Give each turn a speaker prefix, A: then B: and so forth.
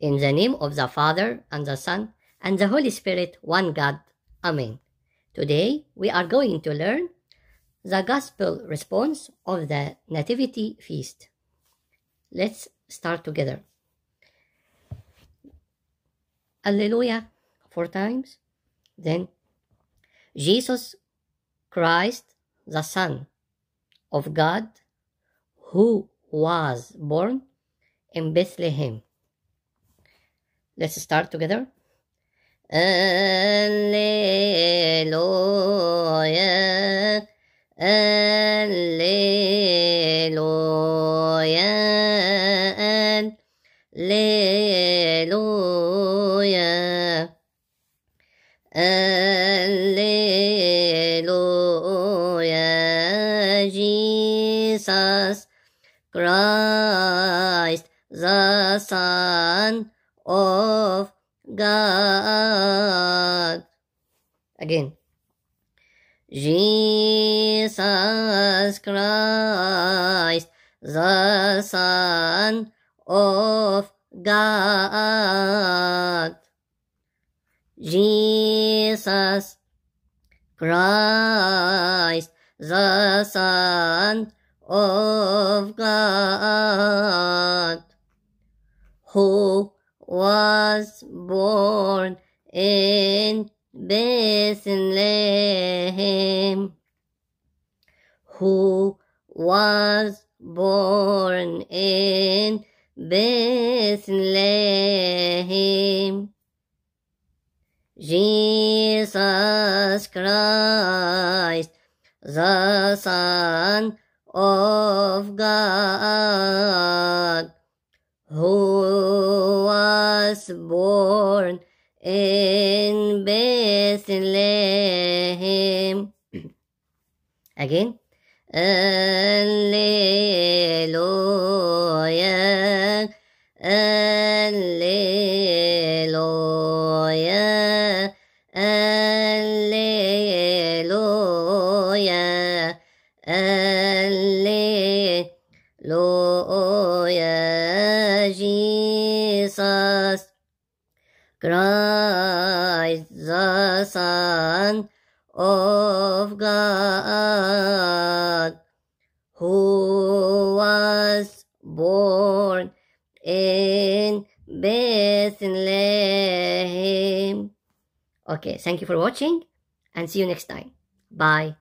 A: In the name of the Father, and the Son, and the Holy Spirit, one God. Amen. Today, we are going to learn the Gospel response of the Nativity Feast. Let's start together. Alleluia, four times. Then, Jesus Christ, the Son of God, who was born in Bethlehem. Let's start together. Alleluia, Alleluia, Alleluia, Alleluia, Jesus Christ, the Son of God. Again. Jesus Christ, the Son of God. Jesus Christ, the Son of God, who was born in Bethlehem, who was born in Bethlehem. Jesus Christ, the Son of God, who was born in Bethlehem. Again. Alleluia, Alleluia, Alleluia, Alleluia, Jesus Christ, the Son of God, who was born in Bethlehem. Okay, thank you for watching and see you next time. Bye.